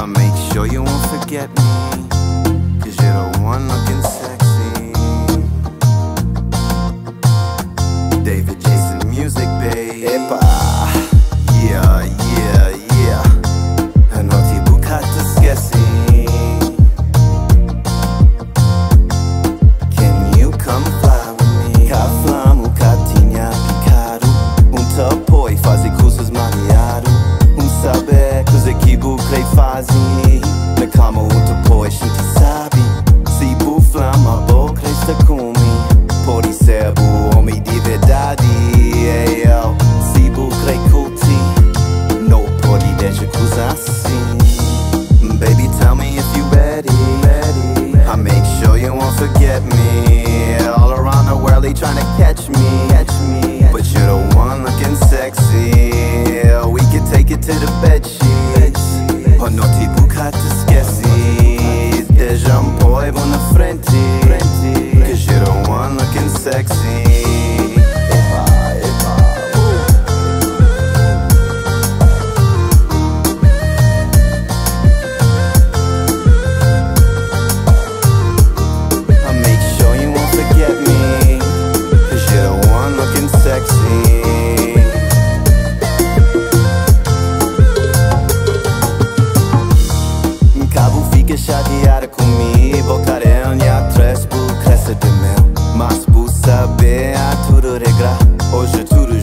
I'll make sure you won't forget me. Cause you're the one looking sexy. David Jason music, babe. Epa. Yeah. te esqueci. Te já me põe na frente. Hoje tudo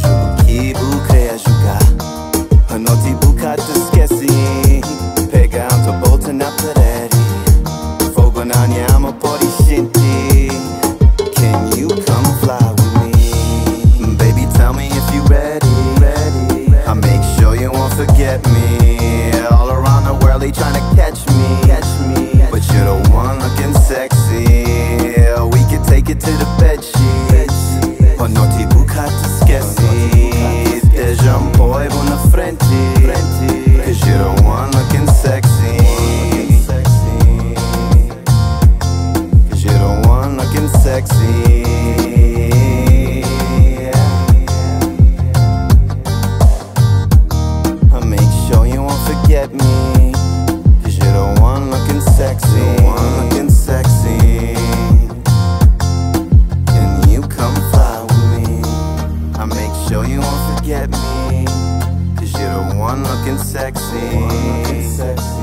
que jogar. A noite esqueci. Volta na parede. Fogo na llama pode sentir. Can you come fly with me? Baby, tell me if you ready. ready. I make sure you won't forget me. All around the world, they trying to catch me. Catch me. But you're the one looking sexy. We can take it to the bed sheets. Oh, no frente. Cause you're the one looking sexy. Cause you're the one looking sexy. I make sure you won't forget me. Cause one looking sexy. Can you come fly with me? I make sure you won't forget me. Looking sexy.